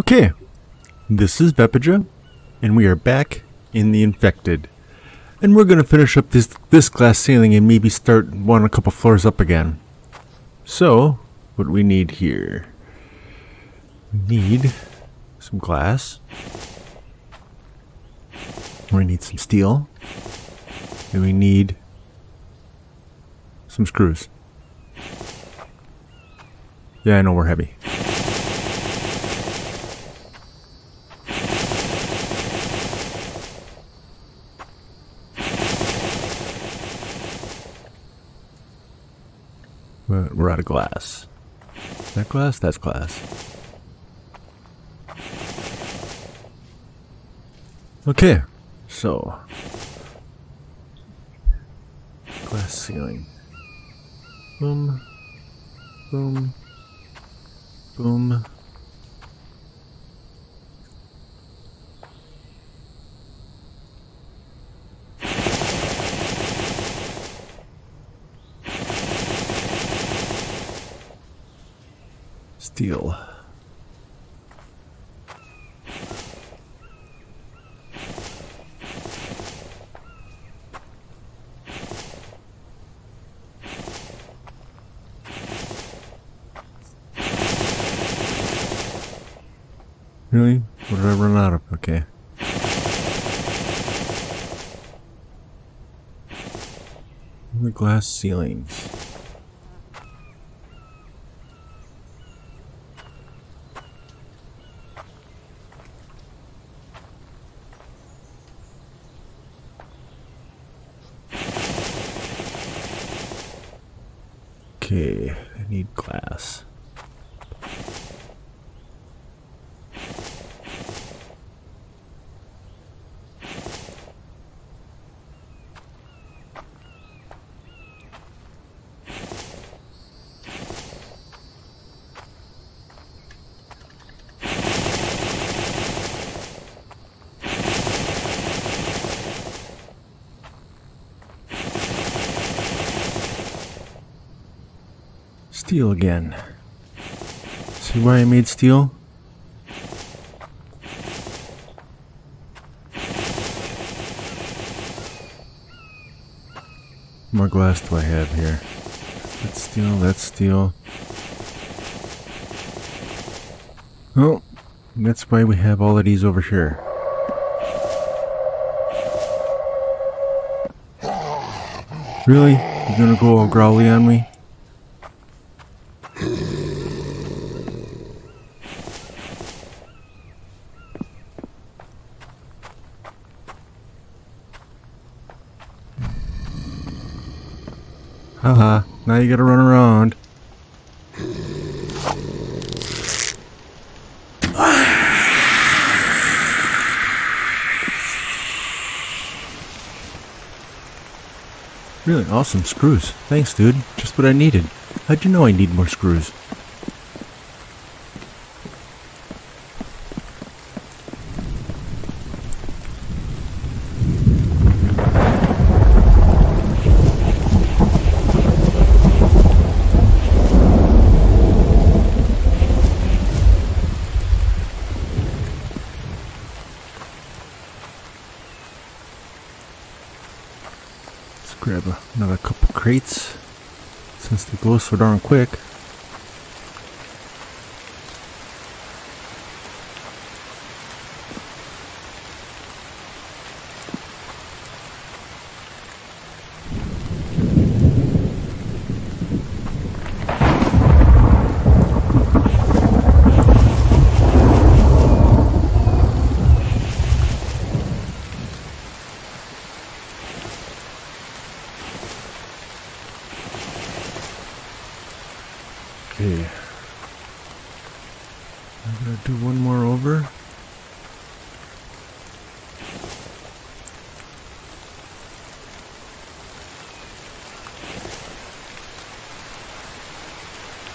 Okay, this is Vepeja, and we are back in the Infected. And we're gonna finish up this this glass ceiling and maybe start one a couple floors up again. So, what we need here? We need some glass. We need some steel. And we need some screws. Yeah, I know we're heavy. But we're out of glass. That glass? That's glass. Okay, so glass ceiling. Boom, boom, boom. Steel. Really? What did I run out of? Okay. The glass ceilings. Okay, I need glass. Steel again. See why I made steel? More glass do I have here? That's steel, that's steel. Oh, that's why we have all of these over here. Really? You're gonna go all growly on me? Haha, now you gotta run around. Really awesome screws. Thanks, dude. Just what I needed. How'd you know I need more screws? Let's grab a, another couple crates since they go so darn quick. I'm gonna do one more over.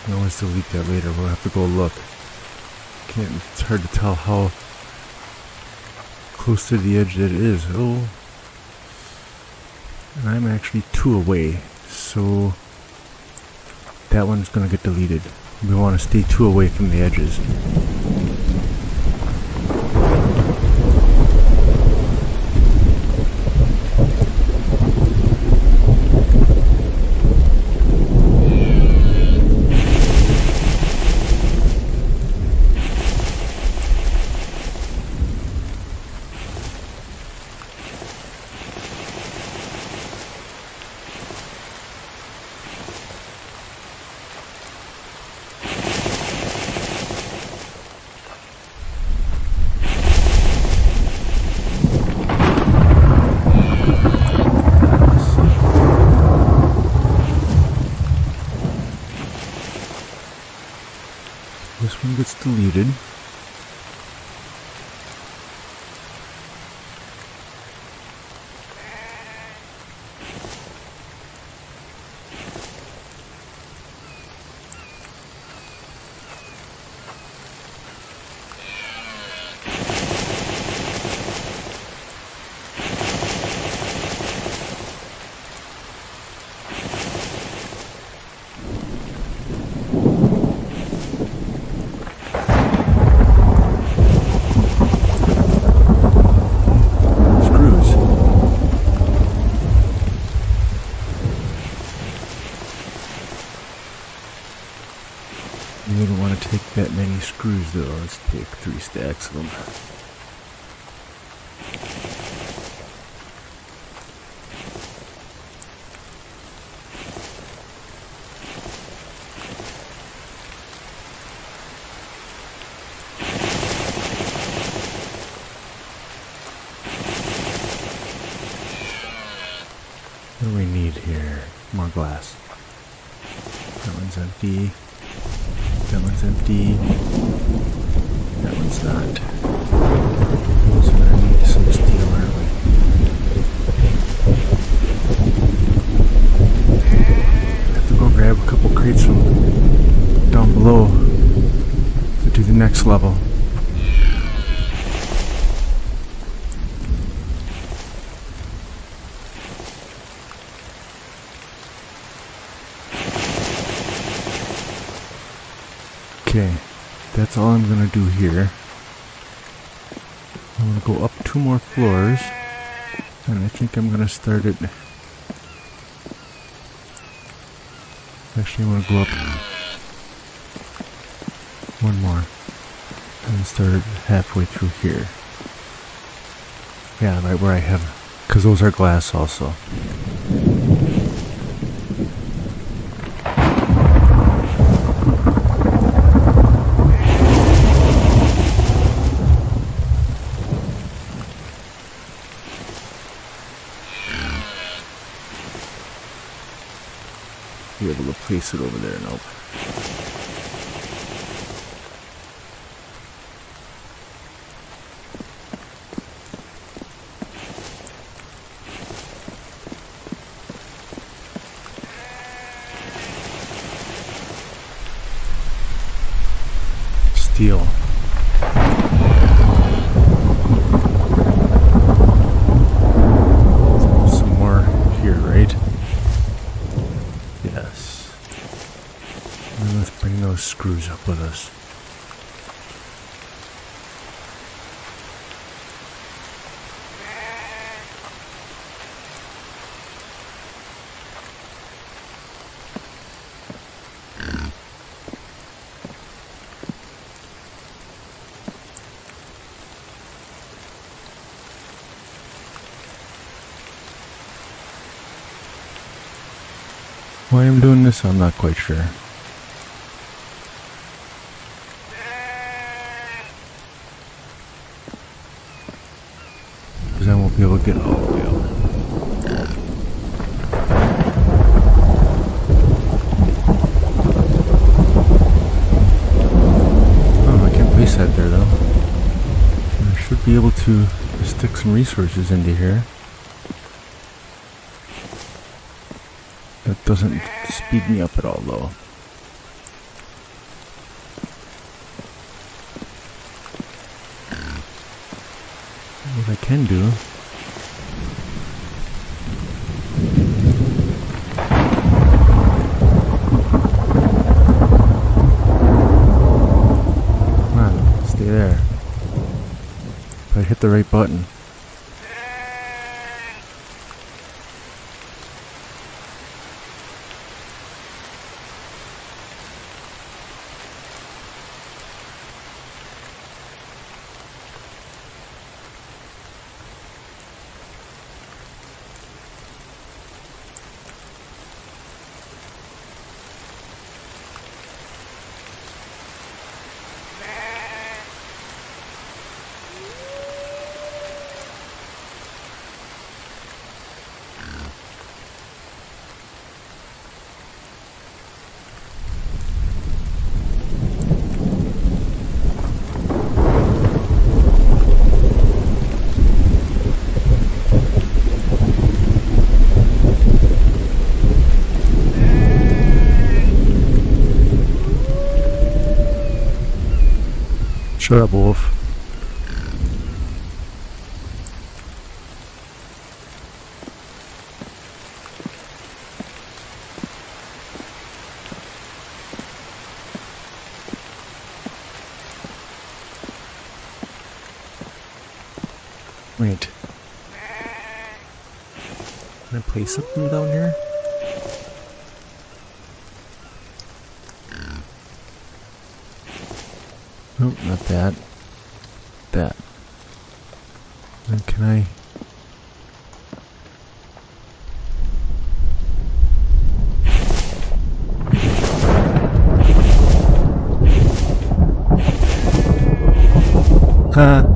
I always delete that later. We'll have to go look. Can't. It's hard to tell how close to the edge that it is. Oh, and I'm actually two away, so that one's gonna get deleted. We want to stay two away from the edges. Gets deleted. Screws. You wouldn't want to take that many screws though. Let's take three stacks of them. What do we need here? More glass. That one's empty. That one's empty. That one's not. So gonna need some steel, we? I have to go grab a couple crates from down below to do the next level. Okay, that's all I'm gonna do here. I'm gonna go up two more floors, and I think I'm gonna start it. Actually, I'm gonna go up one more and start halfway through here. Yeah, right where I have, because those are glass also. Be able to place it over there. Nope. Steel. Some more here, right? Yes. And let's bring those screws up with us. Why I'm doing this, I'm not quite sure. Because I won't be able to get all the way up. Oh, I can place that there though. I should be able to stick some resources into here. Doesn't speed me up at all, though. What I can do. Come on, stay there. If I hit the right button. Shut up, Wolf. Wait. Can I place something down here? Nope, not that. That. Then can I... Huh.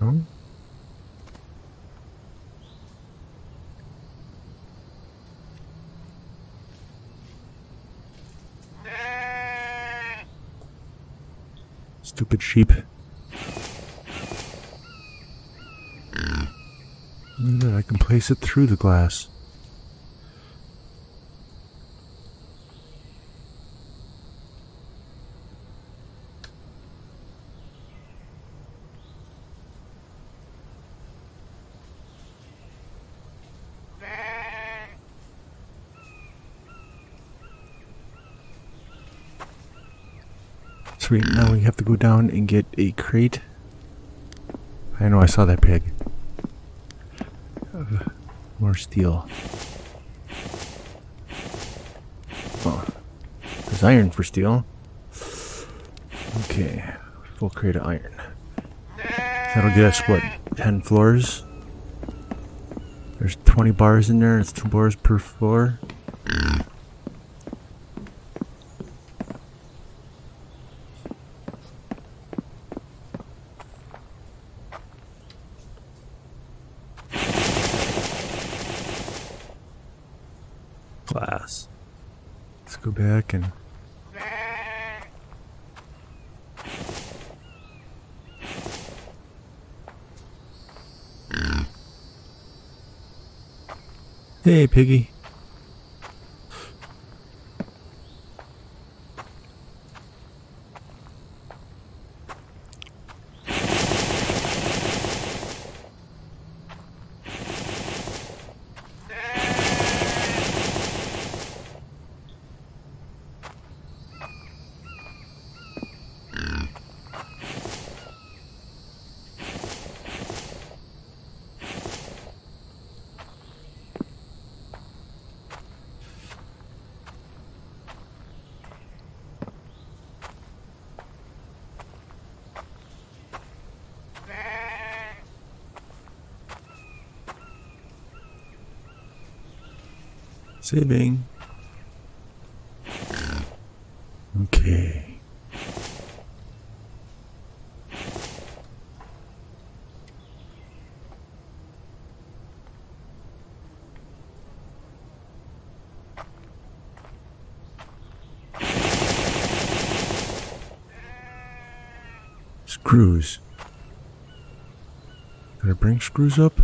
No? Stupid sheep. At that, I can place it through the glass. Sweet, now we have to go down and get a crate. I know I saw that pig. Uh, more steel. Oh, there's iron for steel. Okay, full crate of iron. That'll get us, what, 10 floors? There's 20 bars in there, it's 2 bars per floor. Glass. Let's go back and Hey, piggy. Saving. Okay. Screws. Did I bring screws up?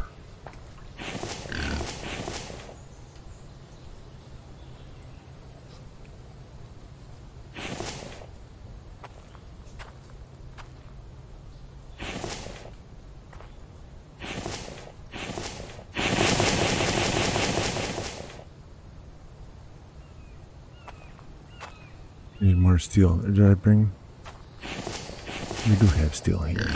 Need more steel. Did I bring? We do have steel here.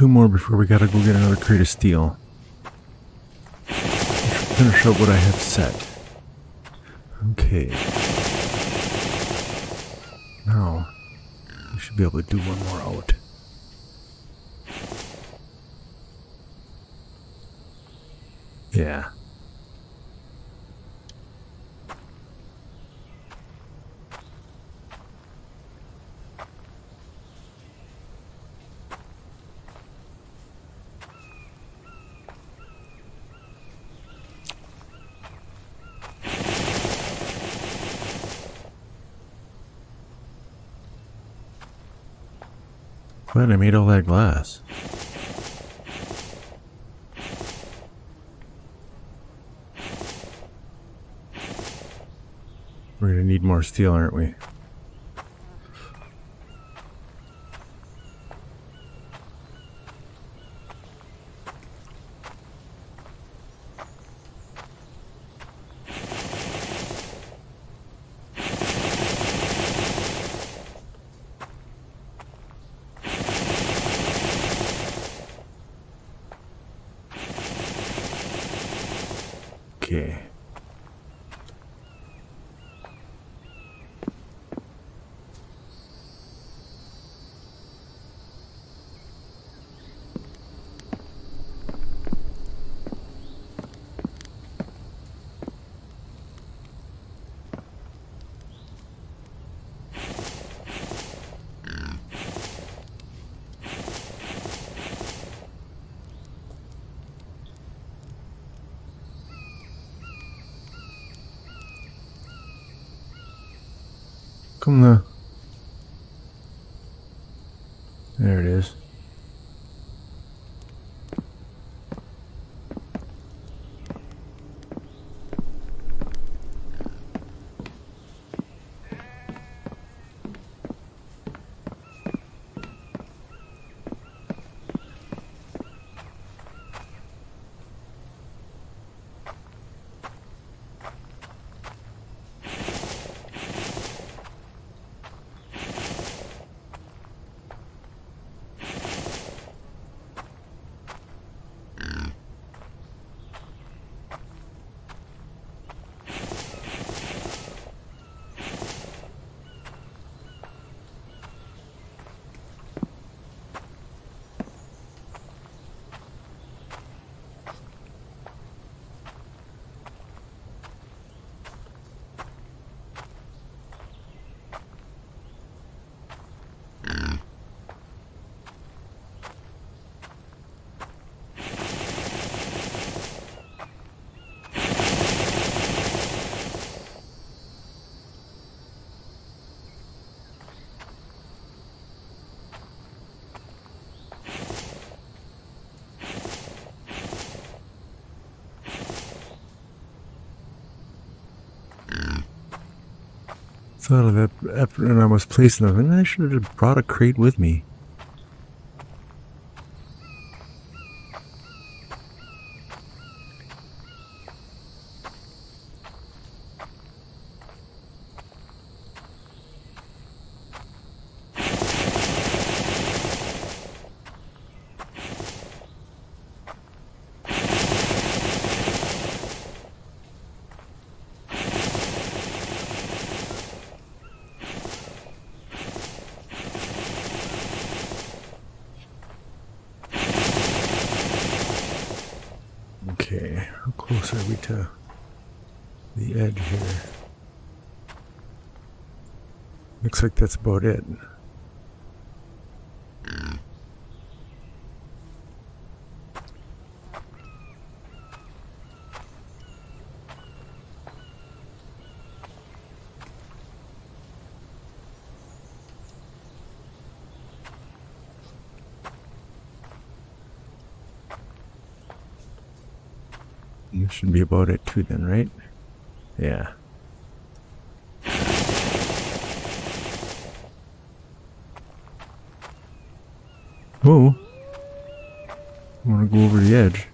Two more before we gotta go get another crate of steel. Finish up what I have set. Okay. Now, we should be able to do one more out. Yeah. Glad I made all that glass. We're gonna need more steel, aren't we? Okay. Come the. There it is. Thought of that after when I was placing them, and I should have brought a crate with me. Close are we to the edge here? Looks like that's about it. This should be about it too then, right? Yeah. Whoa. I want to go over the edge.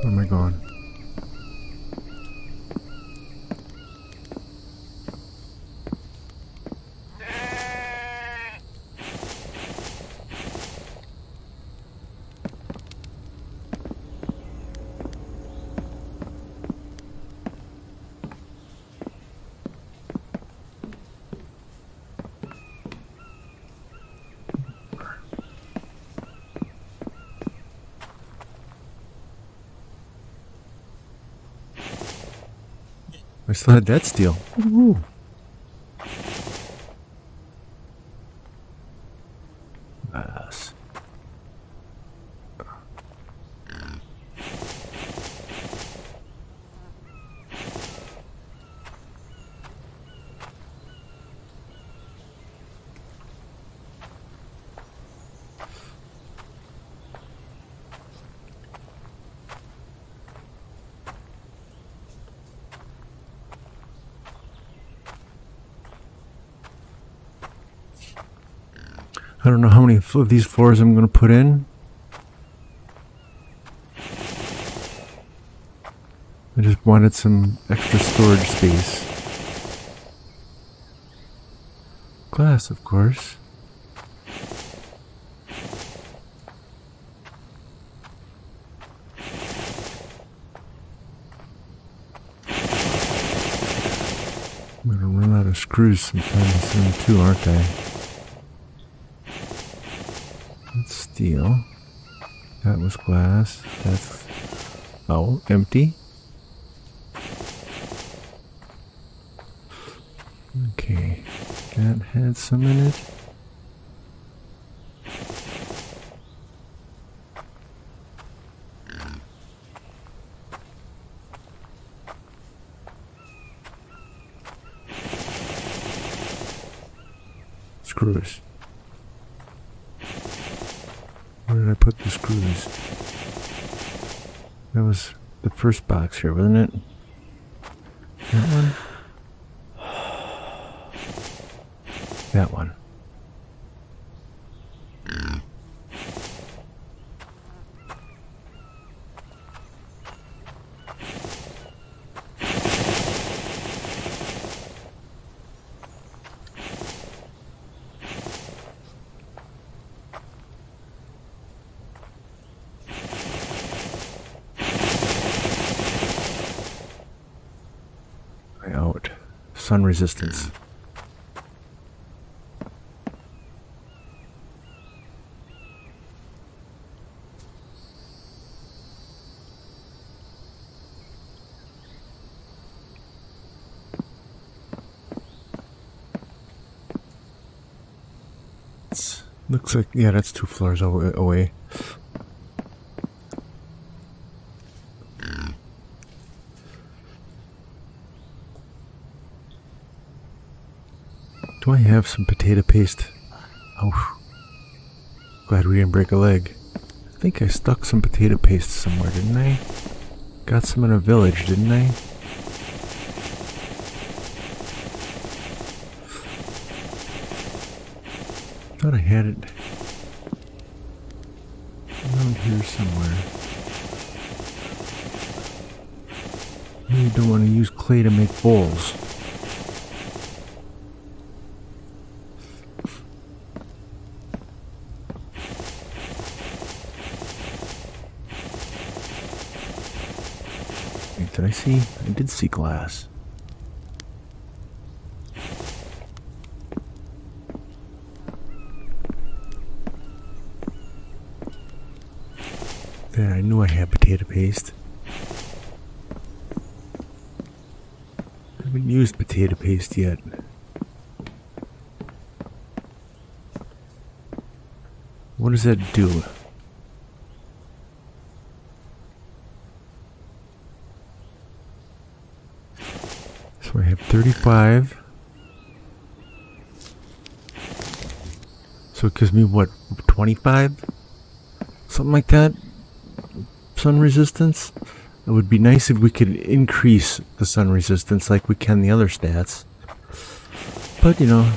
Where am I going? I still had that steel. Ooh. Yes. I don't know how many of these floors I'm going to put in. I just wanted some extra storage space. Glass, of course. I'm gonna run out of screws sometime soon too, aren't I? That's steel. That was glass. That's oh empty. Okay, that had some in it. Screws. Where did I put the screws? That was the first box here, wasn't it? That one? That one. Out. Sun resistance. Looks like yeah, that's two floors away. Do I have some potato paste? Oh, glad we didn't break a leg. I think I stuck some potato paste somewhere, didn't I? Got some in a village, didn't I? Thought I had it around here somewhere. Really don't want to use clay to make bowls. Did I see? I did see glass. There, I knew I had potato paste. I haven't used potato paste yet. What does that do? So I have 35. So it gives me what, 25? Something like that? Sun resistance? It would be nice if we could increase the sun resistance like we can the other stats. But, you know,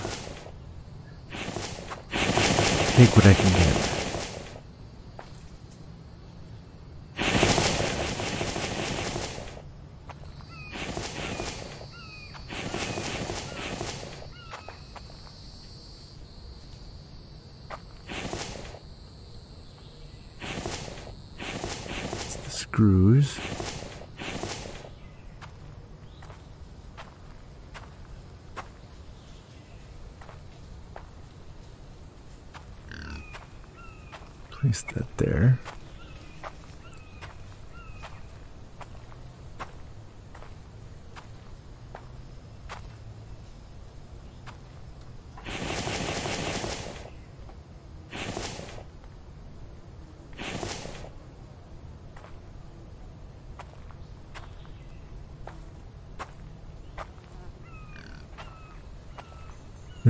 take what I can get. the screws. Place that there.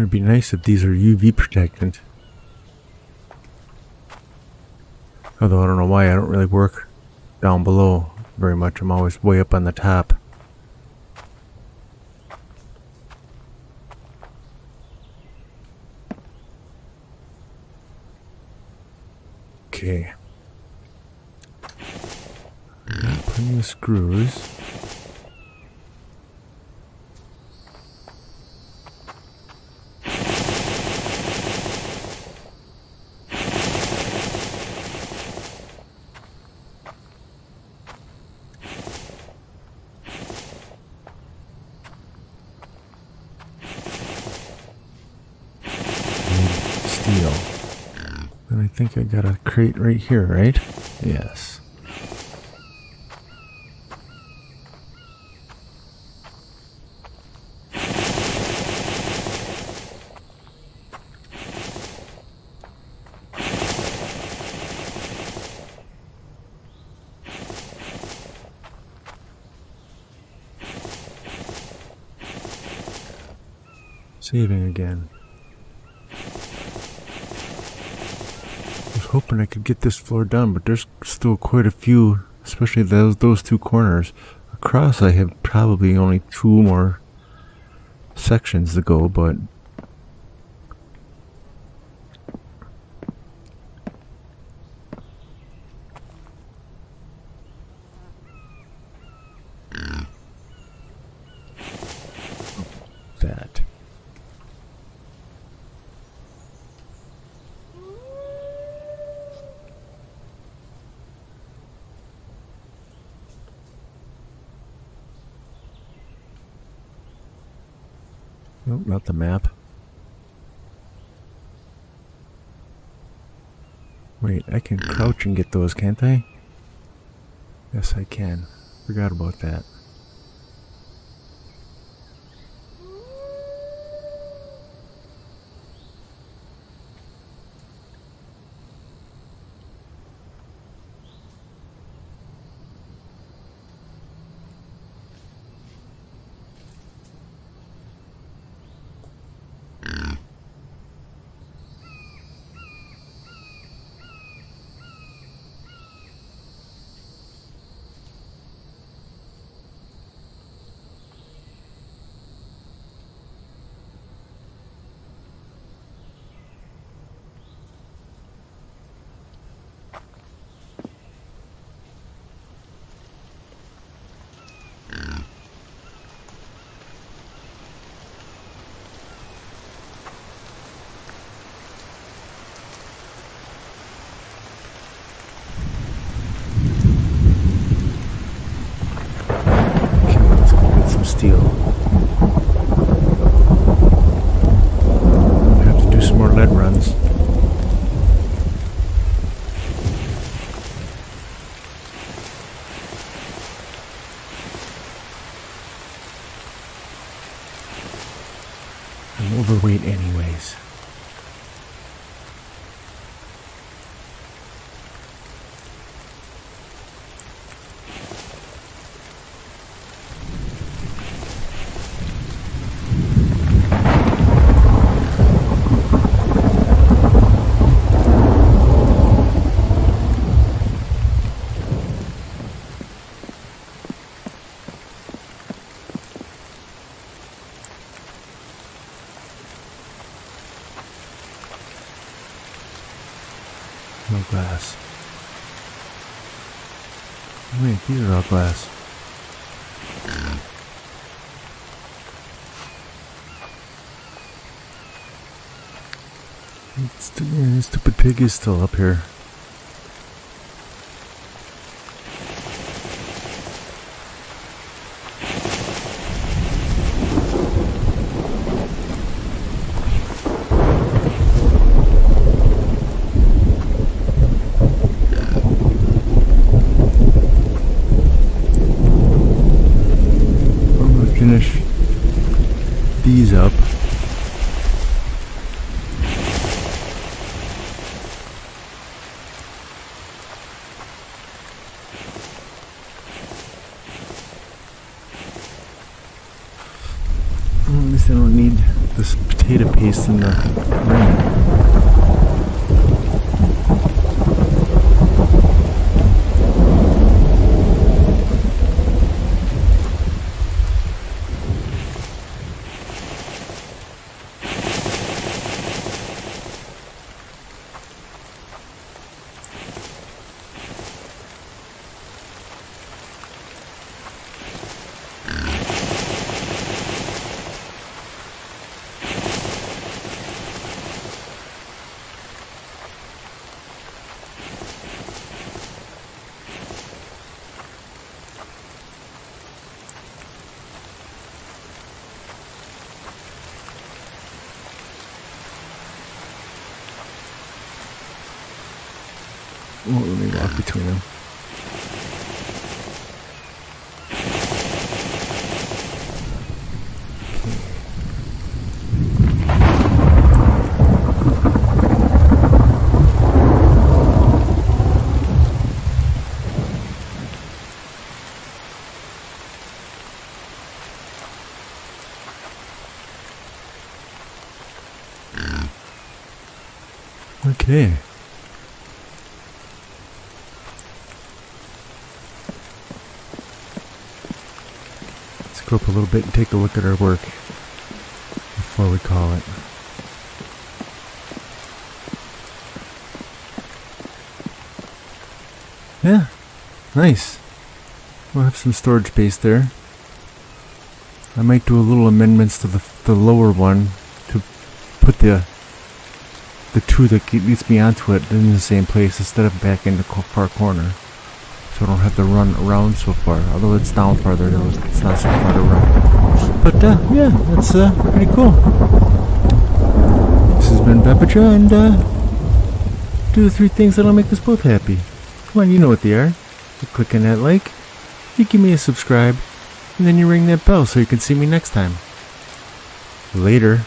It'd be nice if these are UV protectant. Although I don't know why I don't really work down below very much. I'm always way up on the top. Okay. Putting the screws. need steel. And I think I got a crate right here, right? Yes. Saving again. Hoping I could get this floor done, but there's still quite a few, especially those those two corners. Across, I have probably only two more sections to go, but that. Not the map. Wait, I can crouch and get those, can't I? Yes, I can. Forgot about that. No glass. Wait, these are all glass. Yeah, uh, stupid pig is still up here. I'm gonna finish these up. Well, at least I don't need this potato paste in the rain. Let me walk between them. Okay. Up a little bit and take a look at our work before we call it. Yeah, nice. We'll have some storage space there. I might do a little amendments to the the lower one to put the the two that leads me onto it in the same place instead of back in the far corner. I don't have to run around so far. Although it's down farther, though, it's not so far to run. But uh, yeah, that's uh, pretty cool. This has been Vepeja, and uh, do the three things that'll make us both happy. Come on, you know what they are. You click on that like, you give me a subscribe, and then you ring that bell so you can see me next time. Later.